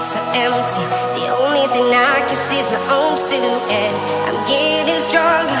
so empty. The only thing I can see is my own silhouette. I'm getting stronger.